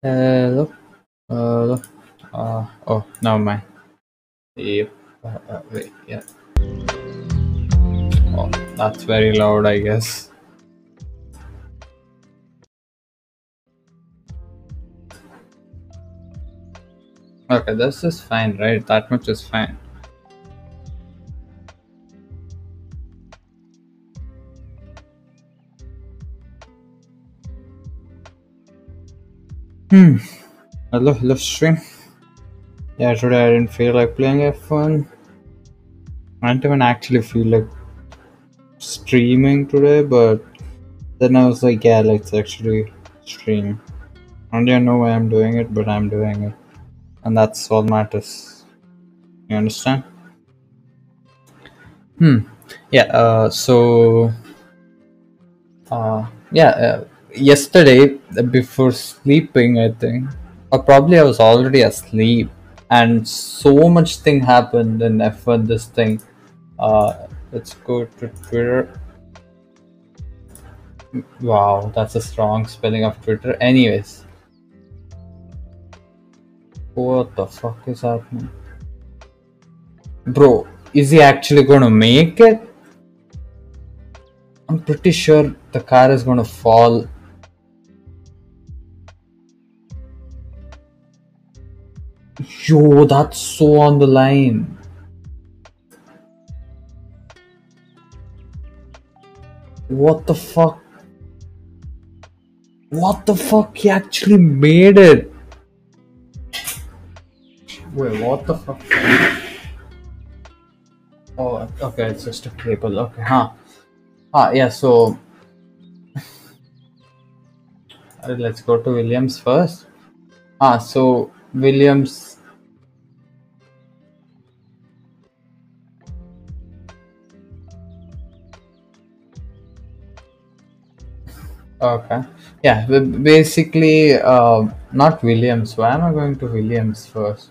Hello. Hello. Uh, oh, never mind. Yep. Uh, uh, wait, yeah. Oh, that's very loud, I guess. Okay, this is fine, right? That much is fine. Hmm. Hello, hello, stream. Yeah, today I didn't feel like playing F1. I didn't even actually feel like streaming today, but then I was like, yeah, let's actually stream. I don't even know why I'm doing it, but I'm doing it. And that's all matters. You understand? Hmm. Yeah, uh, so. Uh, yeah, uh, yesterday, before sleeping, I think, or probably I was already asleep, and so much thing happened in F1 this thing. Uh, let's go to Twitter. Wow, that's a strong spelling of Twitter. Anyways. What the fuck is happening? Bro, is he actually gonna make it? I'm pretty sure the car is gonna fall. Yo, that's so on the line. What the fuck? What the fuck? He actually made it. Wait, what the fuck? Oh, okay, it's just a cable. Okay, huh? Ah, yeah, so. Let's go to Williams first. Ah, so Williams. Okay. Yeah, basically, uh, not Williams. Why am I going to Williams first?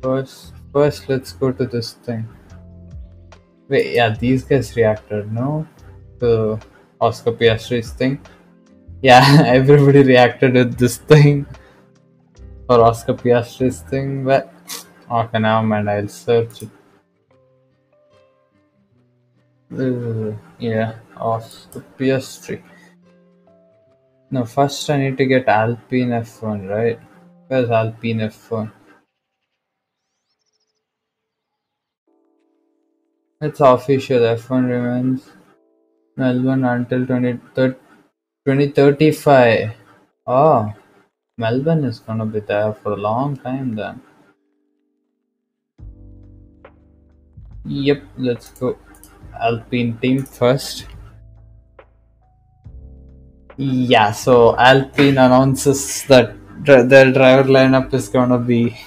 First, first, let's go to this thing. Wait, yeah, these guys reacted, no? The Oscar Piastri's thing. Yeah, everybody reacted with this thing for Oscar Piastri's thing, but okay, now mind, I'll search it. Uh, yeah, Oscar Piastri. No, first I need to get Alpine F1, right? Where's Alpine F1? It's official. F1 remains Melbourne until 20, 2035. Oh, Melbourne is gonna be there for a long time then. Yep, let's go. Alpine team first. Yeah, so Alpine announces that their driver lineup is gonna be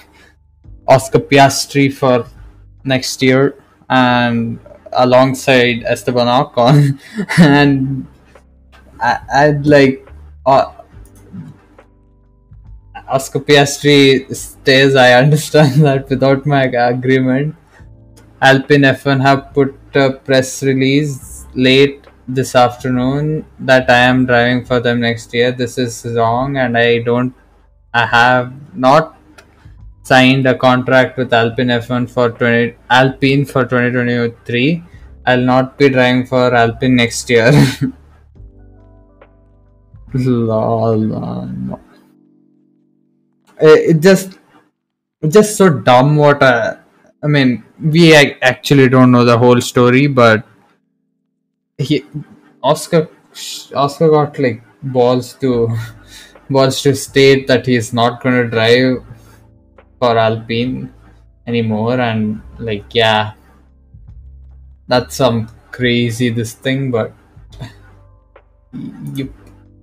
Oscar Piastri for next year and alongside Esteban Ocon and I, I'd like uh, Oscar Piastri stays. I understand that without my agreement. Alpine F1 have put a press release late this afternoon that I am driving for them next year. This is wrong, and I don't. I have not signed a contract with Alpine F1 for 20 Alpine for 2023. I'll not be driving for Alpine next year. Lol, man. it it just it's just so dumb what I, I mean we actually don't know the whole story but he Oscar Oscar got like balls to balls to state that he's not going to drive for Alpine anymore and like yeah. That's some crazy this thing but you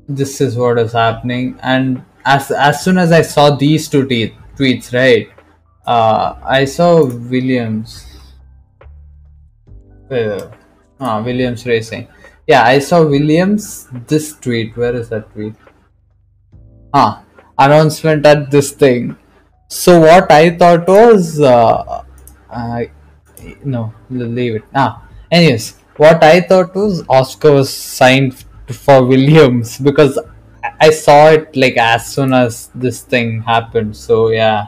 this is what is happening. And as as soon as i saw these two tweets right uh i saw williams uh, ah, williams racing. Yeah i saw williams this tweet. Where is that tweet? Ah announcement at this thing. So what i thought was uh, I, no leave it. Ah anyways what i thought was oscar was signed for williams because I saw it like as soon as this thing happened. So yeah.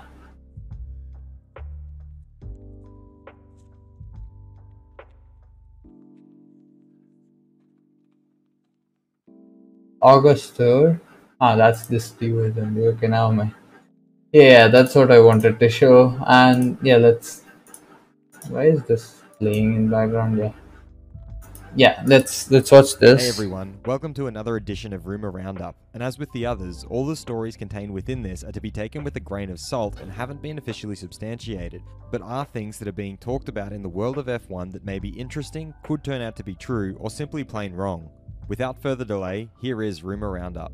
August 3rd. Ah, that's this then. Okay, now my. Yeah, that's what I wanted to show. And yeah, let's. Why is this playing in background? Yeah. Yeah, let's let's watch this. Hey everyone, welcome to another edition of Rumour Roundup. And as with the others, all the stories contained within this are to be taken with a grain of salt and haven't been officially substantiated, but are things that are being talked about in the world of F1 that may be interesting, could turn out to be true, or simply plain wrong. Without further delay, here is Rumour Roundup.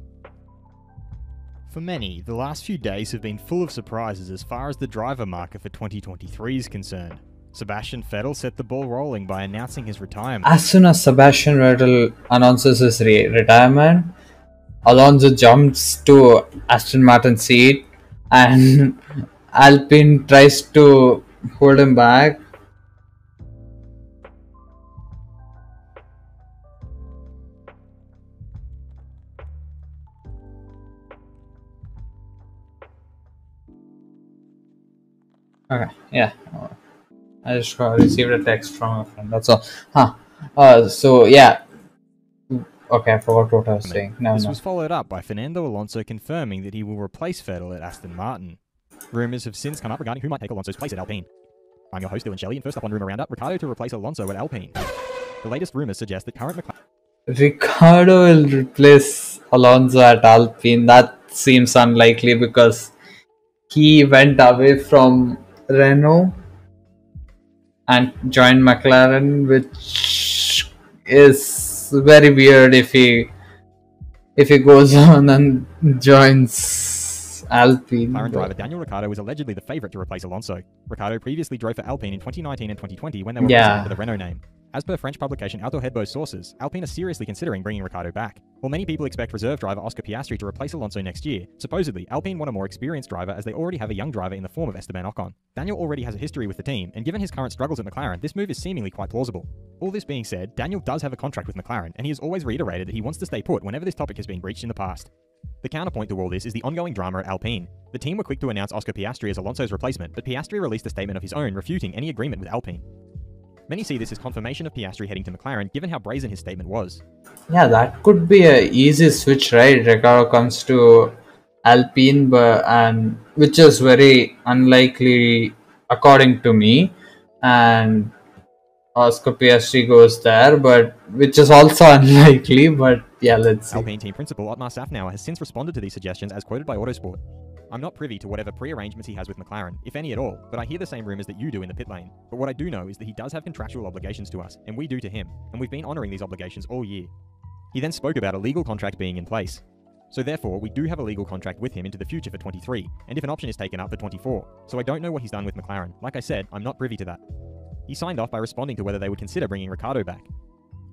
For many, the last few days have been full of surprises as far as the driver market for 2023 is concerned. Sebastian Vettel set the ball rolling by announcing his retirement. As soon as Sebastian Vettel announces his re- retirement, Alonso jumps to Aston Martin's seat and Alpine tries to hold him back. Okay, yeah. I just received a text from a friend. That's all. Huh. Uh, so yeah. Okay, I forgot what I was saying. No, this no. was followed up by Fernando Alonso confirming that he will replace Vettel at Aston Martin. Rumours have since come up regarding who might take Alonso's place at Alpine. I'm your host, Dylan Shelley, and first up on Rumour Roundup, Ricciardo to replace Alonso at Alpine. The latest rumours suggest that current McLaren Ricciardo will replace Alonso at Alpine. That seems unlikely because he went away from Renault and joined McLaren, which is very weird if he if he goes on and joins Alpine. McLaren driver Daniel Ricciardo is allegedly the favourite to replace Alonso. Ricciardo previously drove for Alpine in 2019 and 2020 when they were Yeah. racing under the Renault name. As per French publication Auto Hebdo sources, Alpine are seriously considering bringing Ricciardo back. While many people expect reserve driver Oscar Piastri to replace Alonso next year, supposedly Alpine want a more experienced driver as they already have a young driver in the form of Esteban Ocon. Daniel already has a history with the team, and given his current struggles at McLaren, this move is seemingly quite plausible. All this being said, Daniel does have a contract with McLaren, and he has always reiterated that he wants to stay put whenever this topic has been breached in the past. The counterpoint to all this is the ongoing drama at Alpine. The team were quick to announce Oscar Piastri as Alonso's replacement, but Piastri released a statement of his own refuting any agreement with Alpine. Many see this as confirmation of Piastri heading to McLaren, given how brazen his statement was. Yeah, that could be a easy switch, right? Ricardo comes to Alpine, but and which is very unlikely according to me, and Oscar Piastri goes there, but which is also unlikely. But yeah, let's see. Alpine team principal Otmar Szafnauer has since responded to these suggestions as quoted by Autosport. I'm not privy to whatever pre-arrangements he has with McLaren, if any at all, but I hear the same rumours that you do in the pit lane. But what I do know is that he does have contractual obligations to us, and we do to him, and we've been honouring these obligations all year. He then spoke about a legal contract being in place. So therefore, we do have a legal contract with him into the future for 23, and if an option is taken up for 24. So I don't know what he's done with McLaren. Like I said, I'm not privy to that. He signed off by responding to whether they would consider bringing Ricciardo back.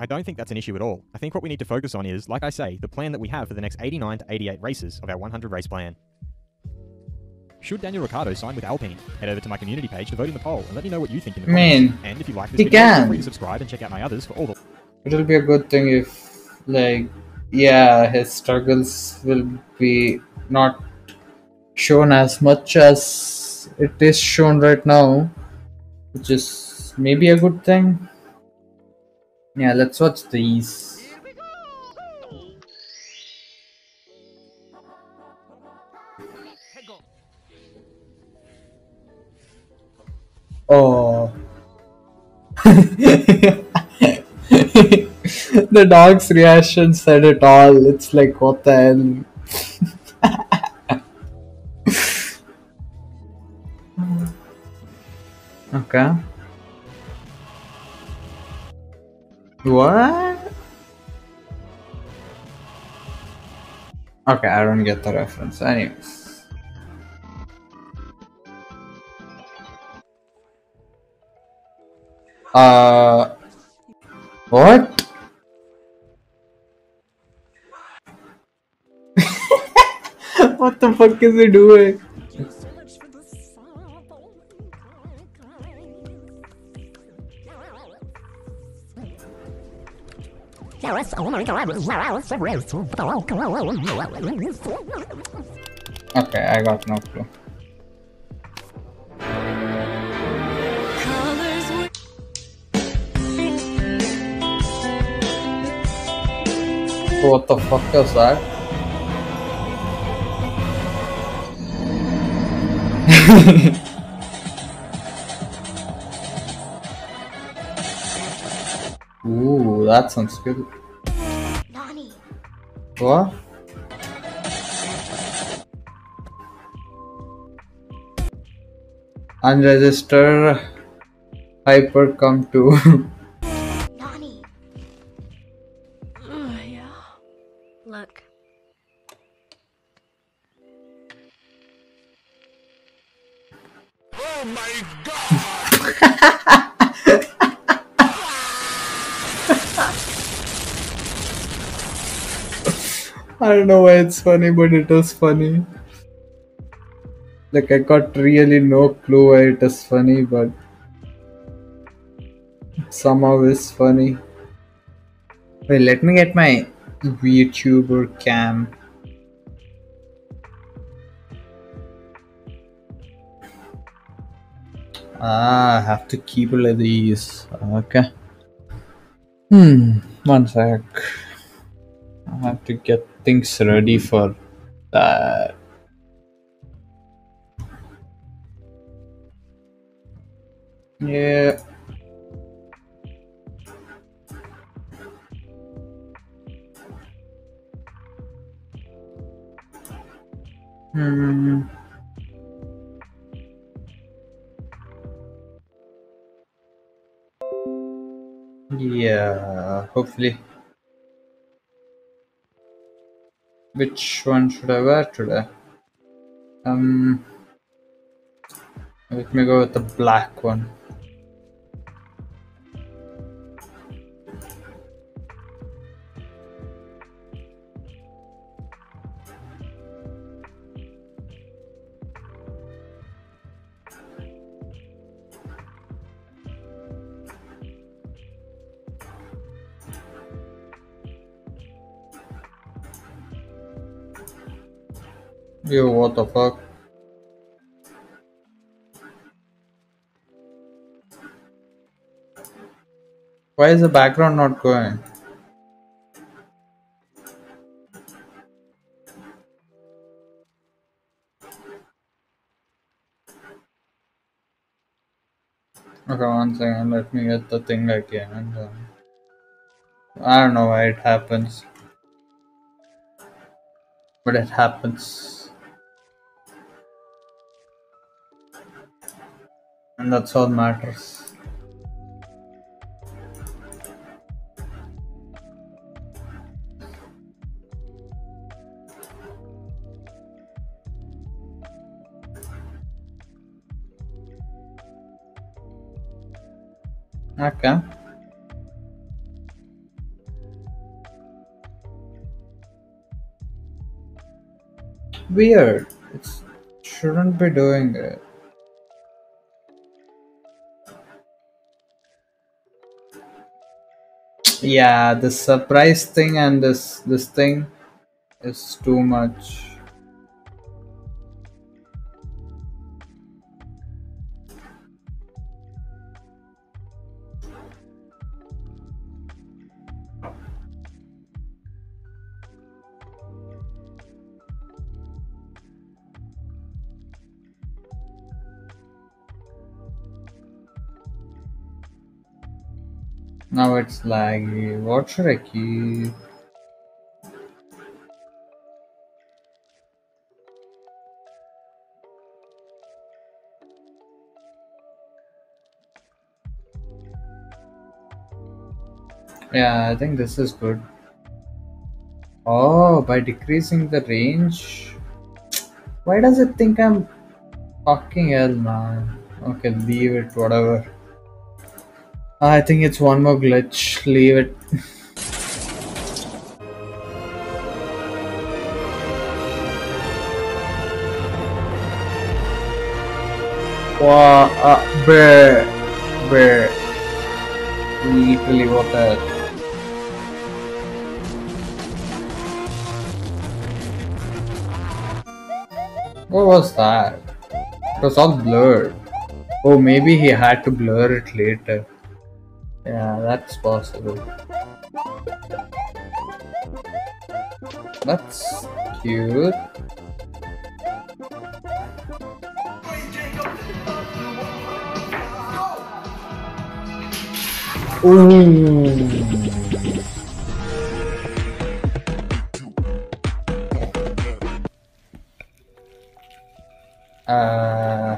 I don't think that's an issue at all. I think what we need to focus on is, like I say, the plan that we have for the next 89 to 88 races of our 100 race plan. Should Daniel Ricciardo sign with Alpine? Head over to my community page to vote in the poll and let me know what you think in the comments. mean, and if you like this video, can. feel free to subscribe and check out my others for all the It'll be a good thing if, like, yeah, his struggles will be not shown as much as it is shown right now, which is maybe a good thing. Yeah, let's watch these. Oh. the dog's reaction said it all. It's like, what the hell? okay. What? Okay, I don't get the reference. Anyways. Uh. What? what the fuck is he doing? Okay, I got no clue. What the fuck is that? Ooh, that sounds good. Nani. What? Unregistered hyper come to I don't know why it's funny, but it is funny. Like I got really no clue why it is funny, but somehow it's funny. Wait, let me get my VTuber cam. Ah, I have to keep it like these. Okay. Hmm, one sec. I have to get things ready for that. Yeah. Hmm. Yeah, hopefully. Which one should I wear today? Um, let me go with the black one. Yo, what the fuck? Why is the background not going? Okay, one second, let me get the thing again. And, uh, I don't know why it happens. But it happens. And that's all matters. Okay. Weird. It shouldn't be doing it. Yeah, the surprise thing and this this thing is too much. Now it's laggy. What should I keep? Yeah, I think this is good. Oh, by decreasing the range. Why does it think I'm fucking hell, man? Okay, leave it, whatever. Uh, I think it's one more glitch. Leave it. wow, uh, bruh, bruh. Literally what that. What was that? It was all blurred. Oh, maybe he had to blur it later. Yeah, that's possible. That's cute. Ooh. Uh,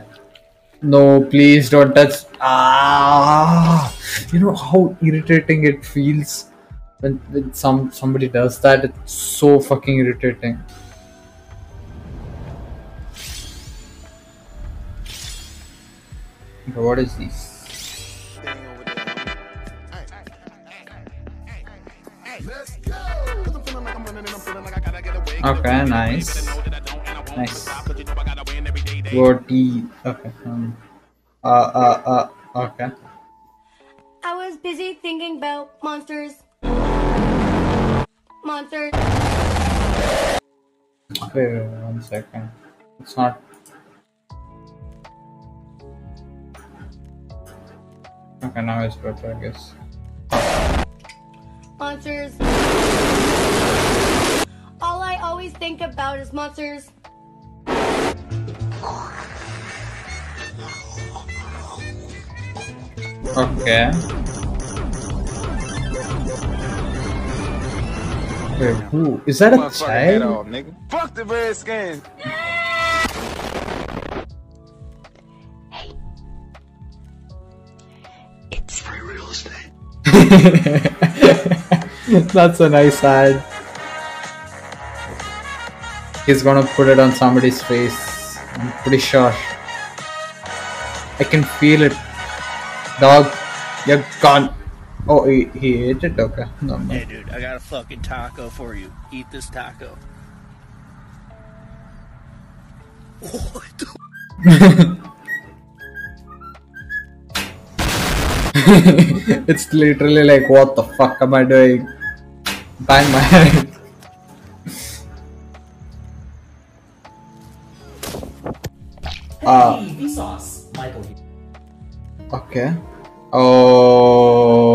no, please don't touch. Ah, you know how irritating it feels when, when some somebody does that. It's so fucking irritating. What is this? Okay, nice. Nice. Roti. Okay. Um, uh, uh, uh, okay. About monsters. Monsters. Wait, wait, wait, one second. It's not. Okay, now it's better, I guess. Monsters. All I always think about is monsters. Okay. Wait, who? Is that a Motherfucking head child? off, nigga. Fuck the Redskins. It's free real estate. That's a nice ad. He's gonna put it on somebody's face. I'm pretty sure. I can feel it. Dog, you're gone. Oh, he, he ate it? Okay. No, no. Hey, dude, I got a fucking taco for you. Eat this taco. What? it's literally like, what the fuck am I doing? Bang my head. Ah. Okay. Oh,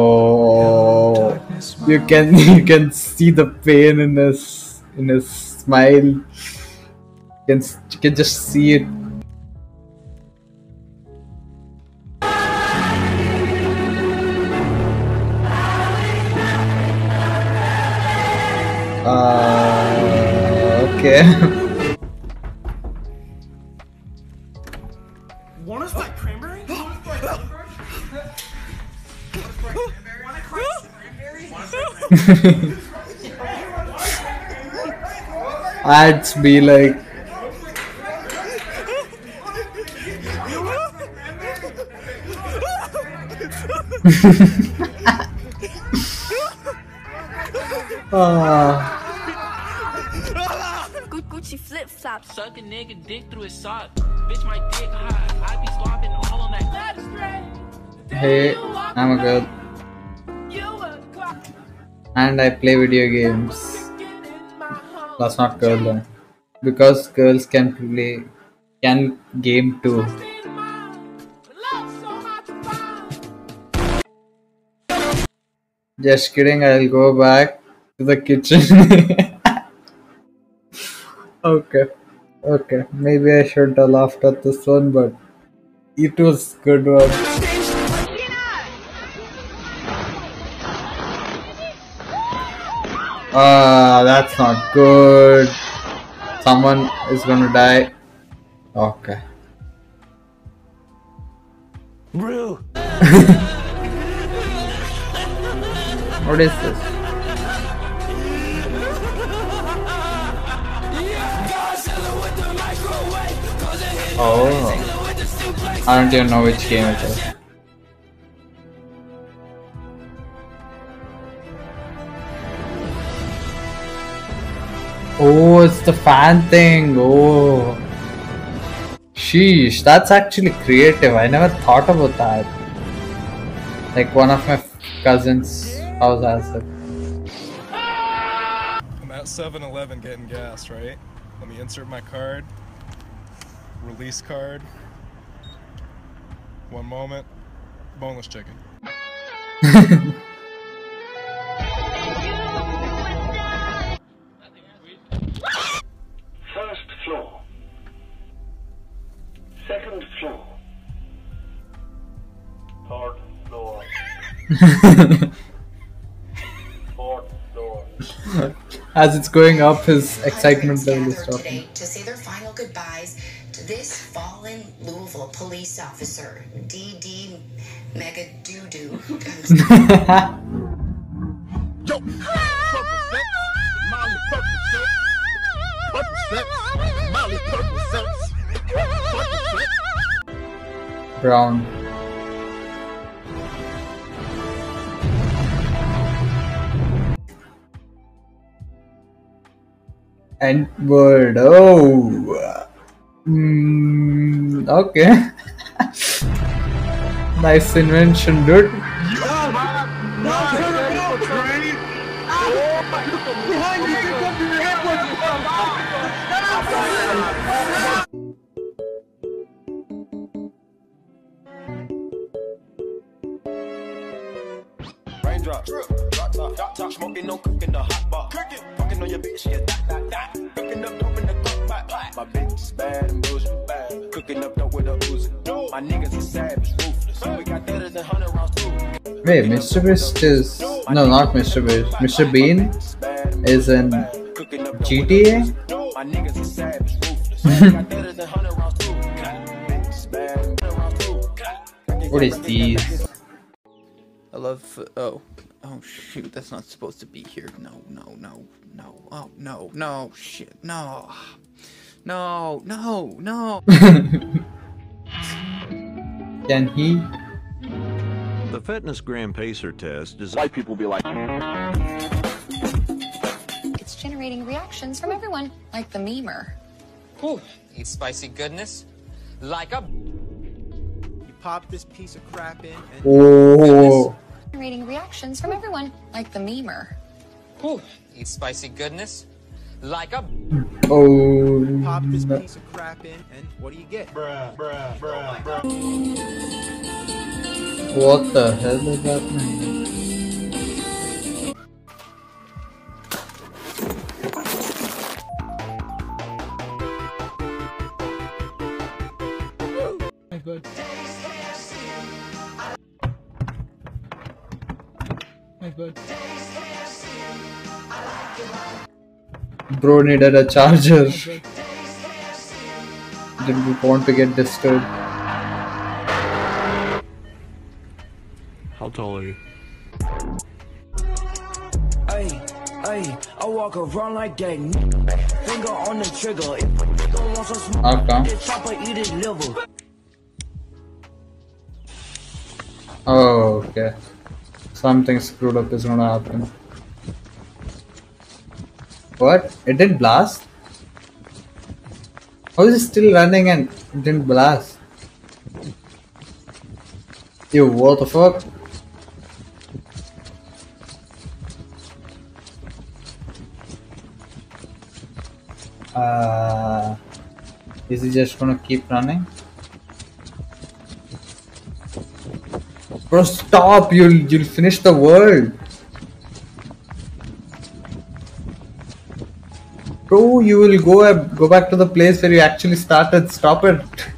you can you can see the pain in his in his smile. You can you can just see it. Uh, okay. Ads be like. Ah. Gu- Gucci flip flops. Suck a nigga dick through his sock. Bitch, my dick hot. I be swapping all on that. That's straight. Hey, I'm a girl. And I play video games. That's not girl then. Because girls can play can game too. Just kidding, I'll go back to the kitchen. okay. Okay. Maybe I shouldn't have laughed at this one, but it was good one. Ah, that's not good. Someone is gonna die. Okay. Brew. What is this? Oh. I don't even know which game it is. Oh, it's the fan thing. Oh. Sheesh, that's actually creative. I never thought about that. Like one of my cousins' house has it. I'm at 7 Eleven getting gas, right? Let me insert my card. release card. One moment. Boneless chicken. As it's going up, his excitement level is gathered dropping. to say their final goodbyes to this fallen Louisville police officer, D.D. Mega Doo Doo. Yo, Percocet, Molly Percocet, Percocet, Molly Percocet, Percocet. Brown. And word. Oh. Mm, okay. nice invention, dude. Wait, Mr. Beast is. No, not Mr. Beast. Mr. Bean is in GTA? My niggas are savage, ruthless. We got better than 100 rounds too. Bitch is bad and 100 rounds too. What is these? I love. Oh, oh shoot! That's not supposed to be here. No, no, no, no. Oh no, no, shit, no, no, no, no. Can he? The Fitness Gram Pacer test is White people be like, It's generating reactions from everyone, like the memer. Ooh, eat spicy goodness. Like a. You pop this piece of crap in and. Oh. Generating reactions from everyone, like the memer. Ooh, eat spicy goodness. Like a. Oh. Pop this piece of crap in and what do you get? bruh, bruh, bruh, bruh. What the hell is happening? God. My god. Bro needed a charger. Didn't want to get disturbed. How tall are you? Hey, hey, I walk around like that. Finger on the trigger. If a nigga wants some smoke, Okay. chopper eat his liver. Oh, okay. Something screwed up is gonna happen. What? It didn't blast? How is it still running and it didn't blast? You what the fuck? Uh, is just gonna keep running? Bro, stop! You'll you'll finish the world. Bro, you will go go back to the place where you actually started. Stop it.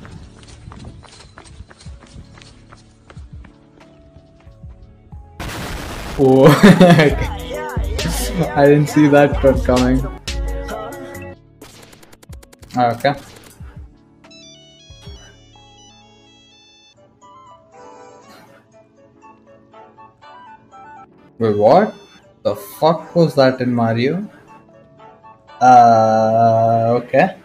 Oh, I didn't see that coming. Okay. Wait, what? The fuck was that in Mario? Uh, okay.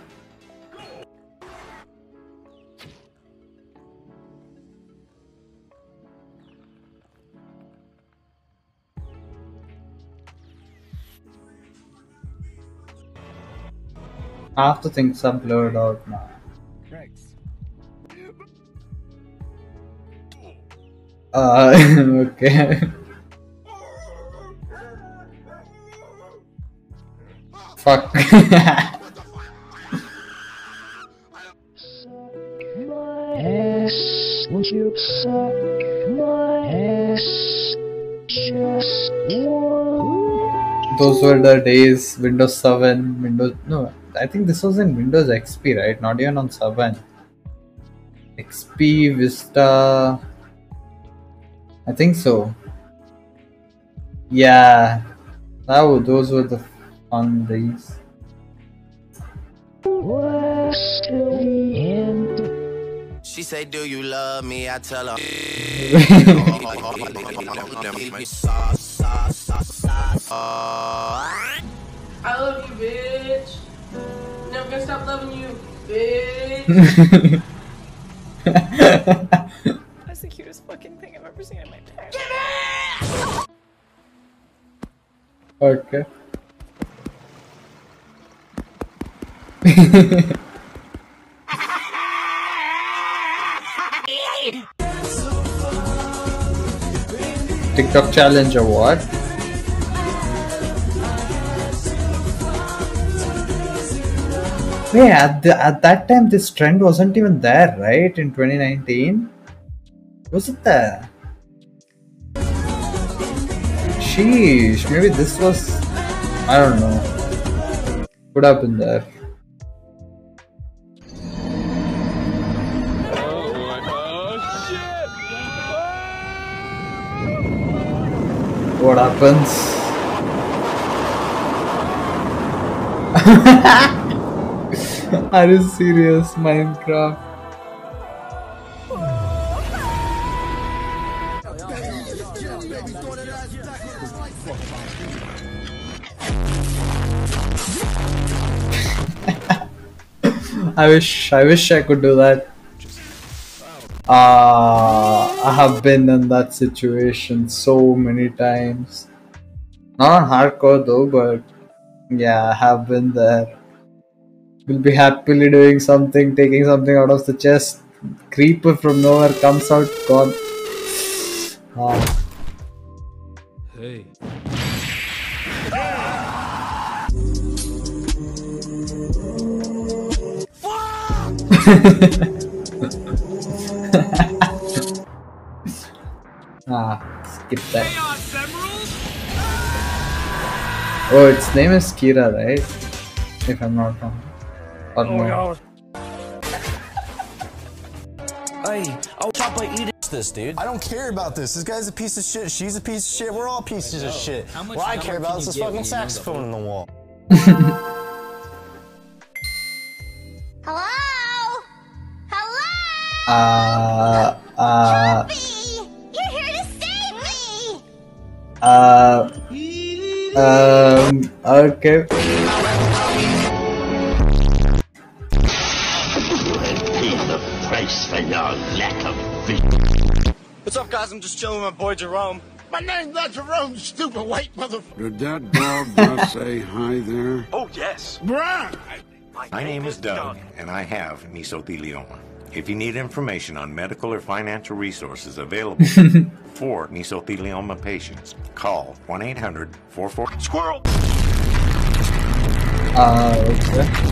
Half the things are blurred out now. Uh, okay. Fuck. Ass, would you suck? Those were the days. Windows 7, Windows. No, I think this was in Windows XP, right? Not even on 7. XP, Vista. I think so. Yeah. Was, those were the fun days. She say, Do you love me? I tell her. I love you, bitch. Never gonna stop loving you, bitch. That's the cutest fucking thing I've ever seen in my entire life. Okay. TikTok challenge or what? Yeah, at, the, at that time this trend wasn't even there, right? In 2019, was it there? Sheesh, maybe this was. I don't know. Could have been there. What happens? Are you serious, Minecraft? I wish I wish I could do that. Uh, I have been in that situation so many times. Not hardcore though, but yeah, I have been there. Will be happily doing something, taking something out of the chest. Creeper from nowhere comes out, gone. Ah. Hey. ah, skip that. Oh, its name is Kira, right? If I'm not wrong. Or no. Hey, I'll chop a eat this, dude. I don't care about this. This guy's a piece of shit. She's a piece of shit. We're all pieces of shit. How much What I care about is this fucking when the saxophone in the wall. Hello? Hello? Uh, uh, You're here to save me! uh, um, okay. The price for your lack of vision. What's up, guys? I'm just chilling with my boy Jerome. My name's not Jerome, stupid white motherfucker. Did that dog not say hi there? Oh, yes. Bruh! My name is Doug, and I have mesothelioma. If you need information on medical or financial resources available for mesothelioma patients, call 1 800 44 Squirrel! Uh, okay.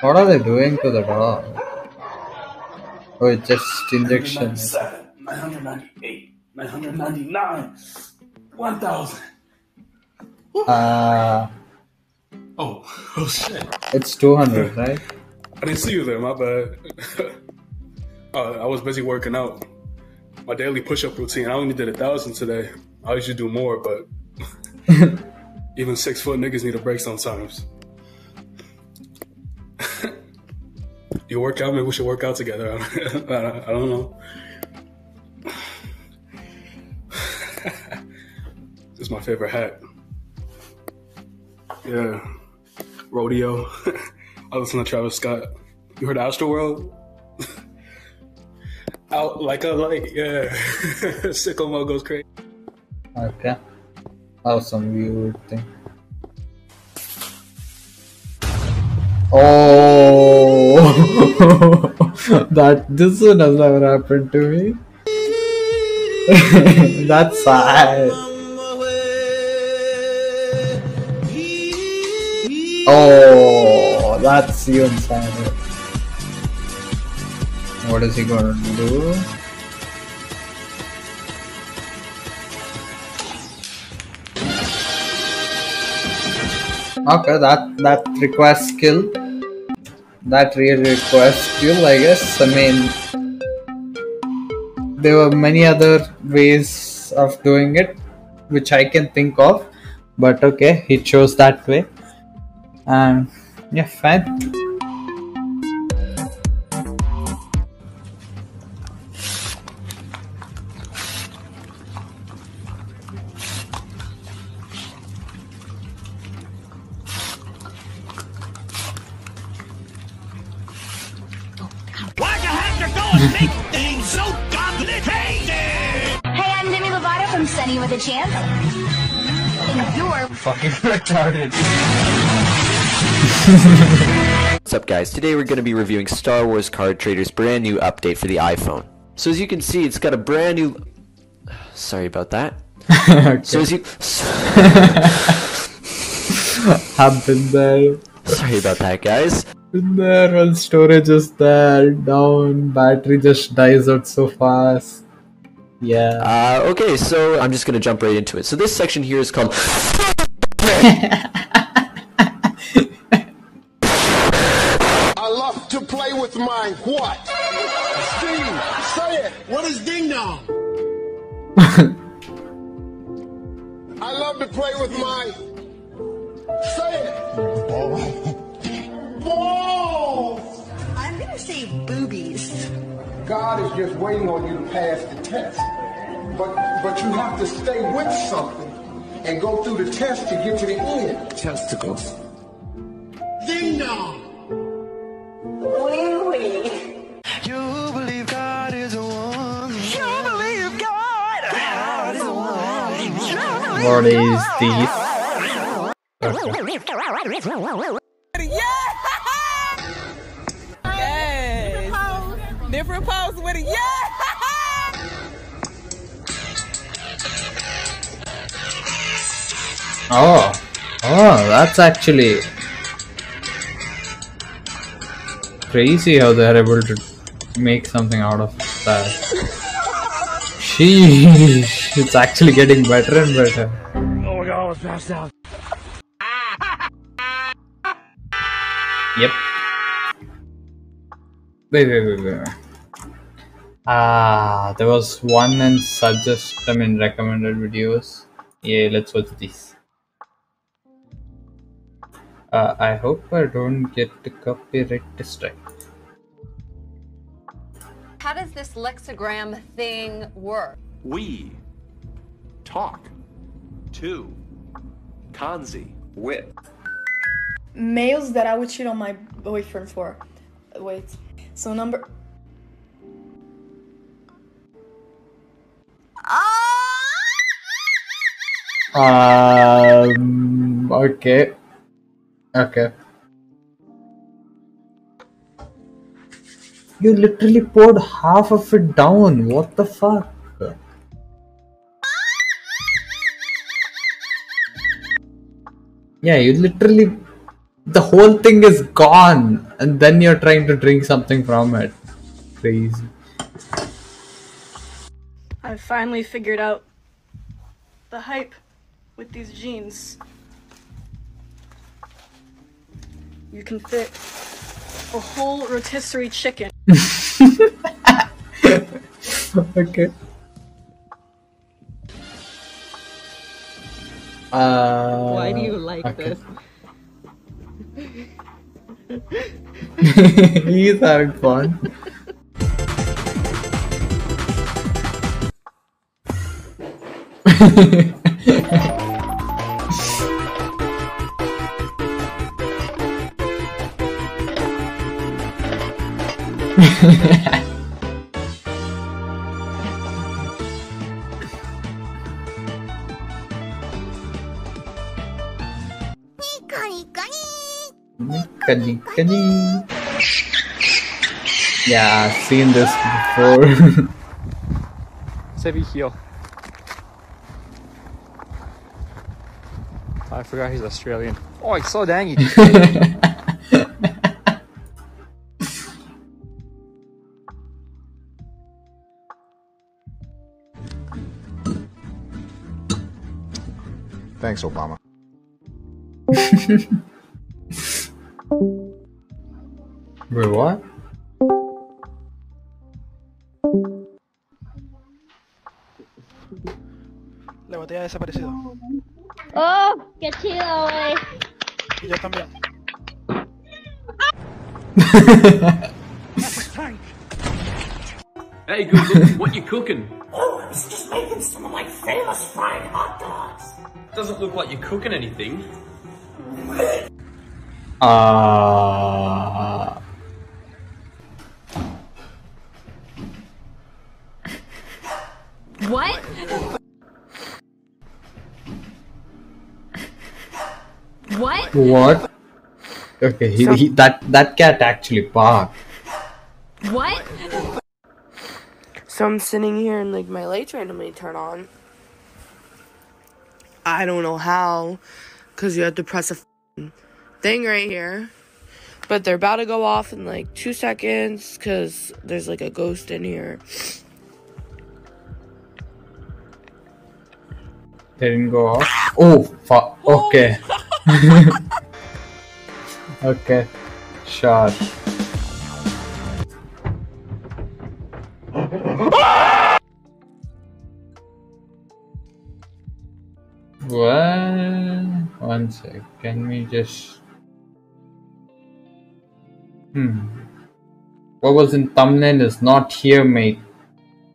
what are they doing to the dog? Oh, it's just injection. 998, 999, 1000. Uh, Oh, oh shit. it's 200, right? I didn't see you there, my bad. uh, I was busy working out. My daily push up routine, I only did a thousand today. I usually do more, but even six foot niggas need a break sometimes. you work out, maybe we should work out together. I don't, know. this is my favorite hat. Yeah. Rodeo. I listen to Travis Scott. You heard Astroworld? Out like a light, yeah. Sicko mode goes crazy. Okay. Awesome some weird thing. Oh, that this one has never happened to me. That's sad. Oh, that's even sadder. What is he gonna do? Okay, that that requires skill. That really requires skill, I guess. I mean, there were many other ways of doing it, which I can think of. But okay, he chose that way, and yeah, fine. Lovato with a Chance. And you're Fucking retarded. What's up guys, today we're going to be reviewing Star Wars Card Trader's brand new update for the iPhone. So as you can see, it's got a brand new... Sorry about that. So as you... I've been there. Sorry about that guys. Been there when storage is there, down, battery just dies out so fast. Yeah. Uh, okay, so I'm just going to jump right into it. So this section here is called... I love to play with my what? Steve, say it. What is ding dong? I love to play with my. Say it. Balls. I'm gonna say boobies. God is just waiting on you to pass the test. But but you have to stay with something and go through the test to get to the end. Testicles. Ding dong. Wee wee. You believe God is a woman. You believe God. God is a woman. What is this? Oh, oh, that's actually crazy how they're able to make something out of that. Sheesh, it's actually getting better and better. Oh my God, I was passed out. Yep. Wait, wait, wait, wait. Ah, there was one in suggest, I mean, recommended videos. Yeah, let's watch this. Uh, I hope I don't get the copyright strike. How does this lexigram thing work? We talk to Kanzi with. Males that I would cheat on my boyfriend for. Wait. So number. Um. Okay. Okay. You literally poured half of it down. What the fuck? Yeah, you literally. The whole thing is gone, and then you're trying to drink something from it. Crazy. I finally figured out the hype with these jeans. You can fit a whole rotisserie chicken. okay. Uh, Why do you like okay. this? He's having fun. Yeah, I've seen this before. Sergio. I forgot he's Australian. Oh, slow so you Thanks, Obama. Wait, what? La botella ha desaparecido. Oh, qué chido, güey. Y yo también. Hey, good looking, what you cooking? Oh, I was just making some of my famous fried hot dogs. Doesn't look like you're cooking anything. Uh, What? What? what? Okay, he, he, that that cat actually barked. What? So I'm sitting here and like my lights randomly turn on. I don't know how, cause you have to press a thing right here. But they're about to go off in like two seconds, cause there's like a ghost in here. They didn't go off. Oh, fuck. Oh. Okay. okay. Shot. One sec. Can we just. Hmm. What was in thumbnail is not here, mate.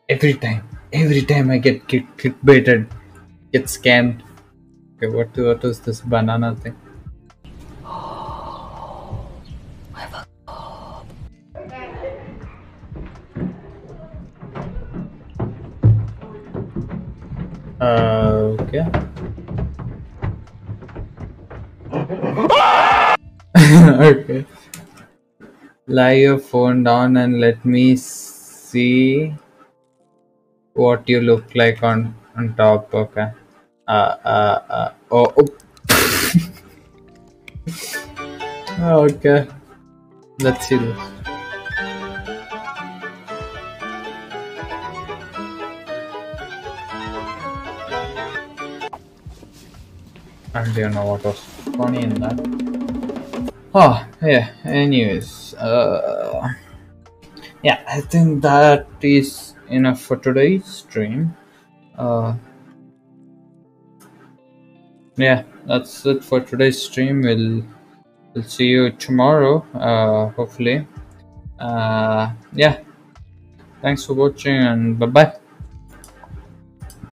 Every time. Every time I get click clickbaited, get scammed. Okay, what what is this banana thing? Lie your phone down and let me see what you look like on on top. Okay. Uh, uh, uh. Oh. oh. okay. Let's see this. I don't know what was funny in that. Oh, yeah, anyways. Uh, yeah, I think that is enough for today's stream. Uh, yeah, that's it for today's stream. We'll, we'll see you tomorrow, uh, hopefully. Uh, yeah, thanks for watching and bye bye.